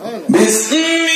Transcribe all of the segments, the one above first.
بسم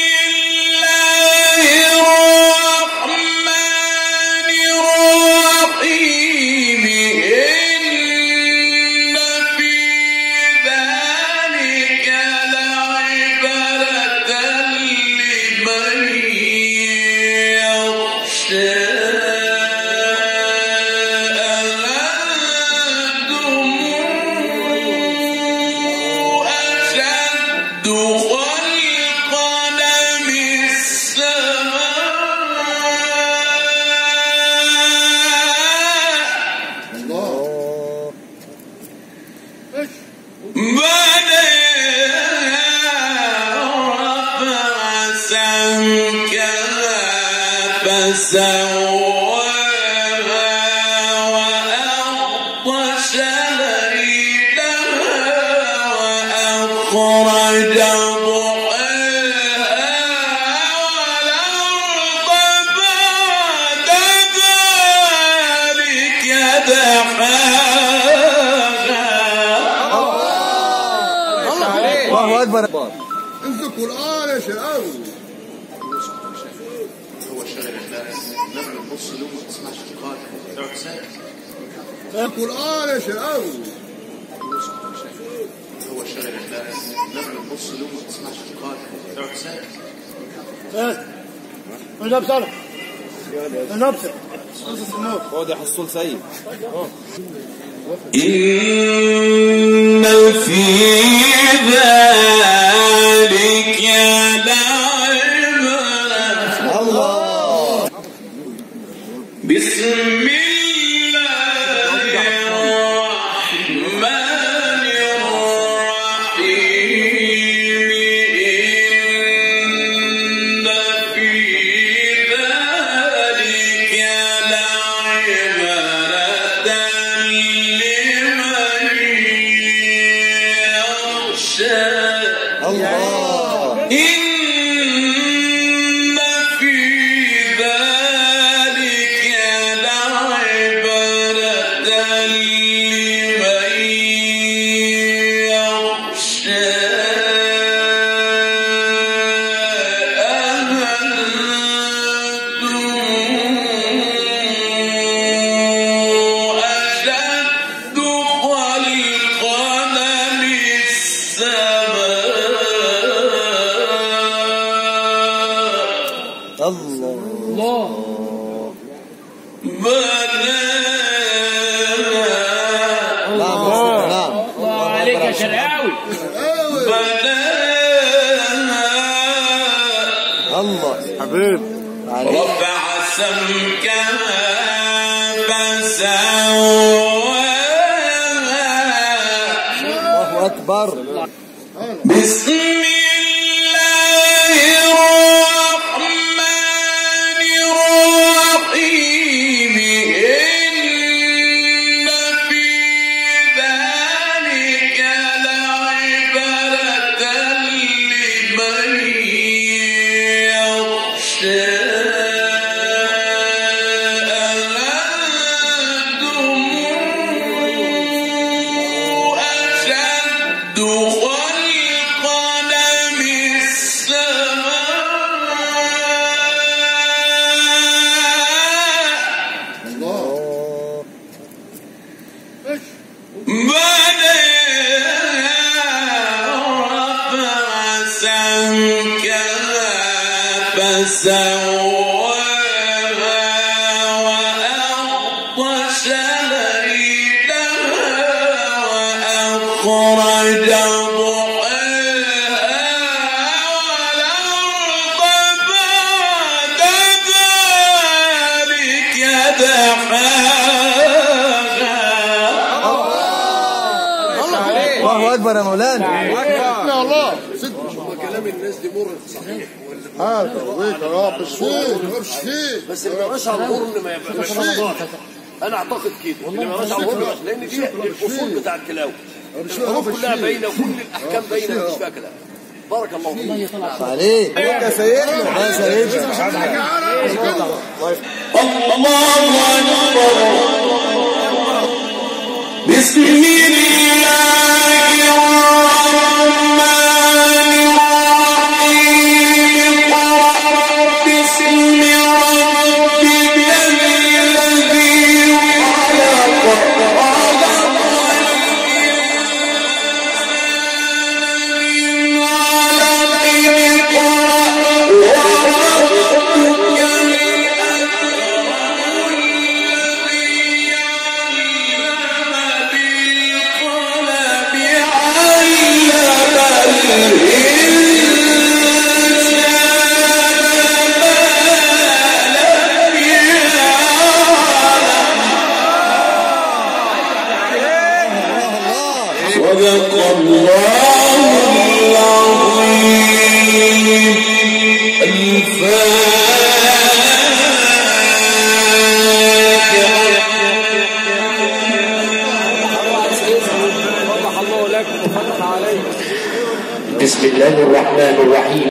الله أكبر. امسك القرآن يا شقاوي هو شغل الناس نعمل نص لهم ما تسمعش القادم تقعد ساكت امسك القرآن يا شقاوي هو شغل الناس نعمل نص لهم ما تسمعش القادم تقعد ساكت نبصر نبصر هو ده حصول سيد إن في الله أكبر. بسم الله الرحمن الله أكبر يا مولانا. الله كلام الناس دي مر صحيح. هذا ويك يا رب مش فيه مش فيه بس اللي ما على القرن ما يبقاش أنا أعتقد كده. اللي ما على القرن لأن دي الأصول بتاع التلاوه الحروف كلها باينة وكل الأحكام باينة مفيش فيها كلام. بارك الله فيك. عليك. يا سيدنا. يا سيدنا الله أكبر. بسم الله. صدق الله العظيم. الفاتحة. بسم الله الرحمن الرحيم.